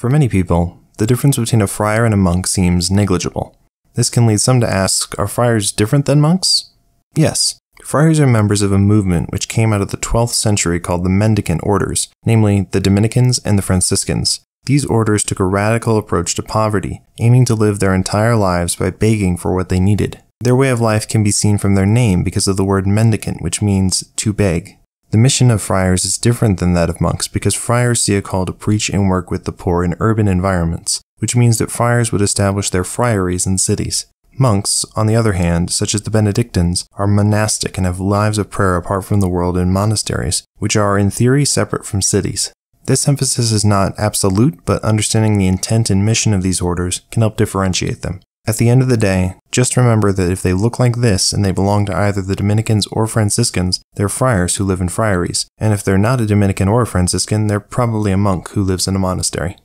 For many people, the difference between a friar and a monk seems negligible. This can lead some to ask are friars different than monks? Yes. Friars are members of a movement which came out of the 12th century called the Mendicant Orders, namely the Dominicans and the Franciscans. These orders took a radical approach to poverty, aiming to live their entire lives by begging for what they needed. Their way of life can be seen from their name because of the word mendicant, which means to beg. The mission of friars is different than that of monks because friars see a call to preach and work with the poor in urban environments, which means that friars would establish their friaries in cities. Monks, on the other hand, such as the Benedictines, are monastic and have lives of prayer apart from the world in monasteries, which are in theory separate from cities. This emphasis is not absolute, but understanding the intent and mission of these orders can help differentiate them. At the end of the day, just remember that if they look like this and they belong to either the Dominicans or Franciscans, they're friars who live in friaries, and if they're not a Dominican or a Franciscan, they're probably a monk who lives in a monastery.